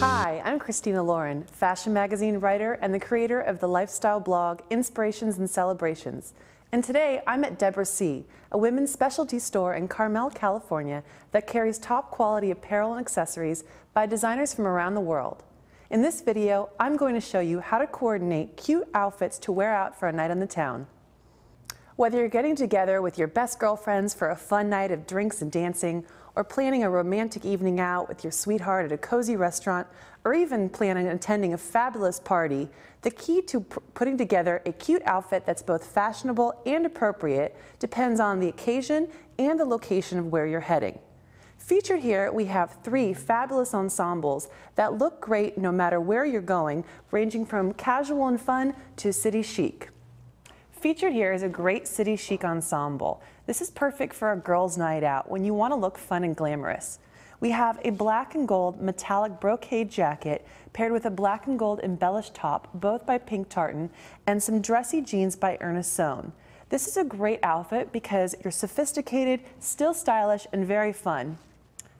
Hi, I'm Christina Lauren, fashion magazine writer and the creator of the lifestyle blog Inspirations and Celebrations. And today I'm at Deborah C., a women's specialty store in Carmel, California that carries top quality apparel and accessories by designers from around the world. In this video, I'm going to show you how to coordinate cute outfits to wear out for a night on the town. Whether you're getting together with your best girlfriends for a fun night of drinks and dancing, or planning a romantic evening out with your sweetheart at a cozy restaurant, or even planning attending a fabulous party, the key to putting together a cute outfit that's both fashionable and appropriate depends on the occasion and the location of where you're heading. Featured here, we have three fabulous ensembles that look great no matter where you're going, ranging from casual and fun to city chic. Featured here is a great city chic ensemble. This is perfect for a girls' night out when you want to look fun and glamorous. We have a black and gold metallic brocade jacket paired with a black and gold embellished top, both by Pink Tartan, and some dressy jeans by Ernest Sohn. This is a great outfit because you're sophisticated, still stylish, and very fun.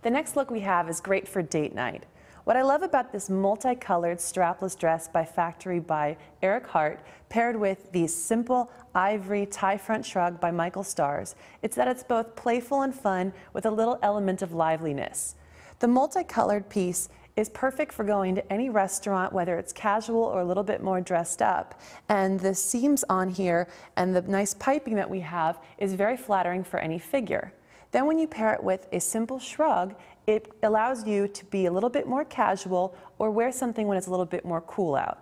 The next look we have is great for date night. What I love about this multicolored strapless dress by Factory by Erik Hart, paired with the simple ivory tie front shrug by Michael Stars, it's that it's both playful and fun with a little element of liveliness. The multicolored piece is perfect for going to any restaurant, whether it's casual or a little bit more dressed up. And the seams on here and the nice piping that we have is very flattering for any figure. Then when you pair it with a simple shrug, it allows you to be a little bit more casual or wear something when it's a little bit more cool out.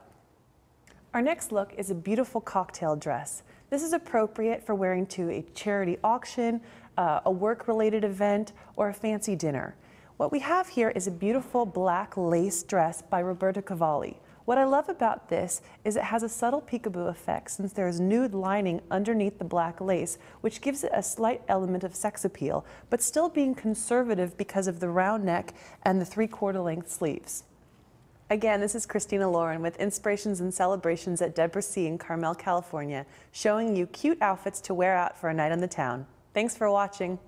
Our next look is a beautiful cocktail dress. This is appropriate for wearing to a charity auction, uh, a work-related event, or a fancy dinner. What we have here is a beautiful black lace dress by Roberto Cavalli. What I love about this is it has a subtle peekaboo effect since there's nude lining underneath the black lace, which gives it a slight element of sex appeal, but still being conservative because of the round neck and the three-quarter length sleeves. Again, this is Christina Lauren with Inspirations and Celebrations at Deborah C. in Carmel, California, showing you cute outfits to wear out for a night on the town. Thanks for watching.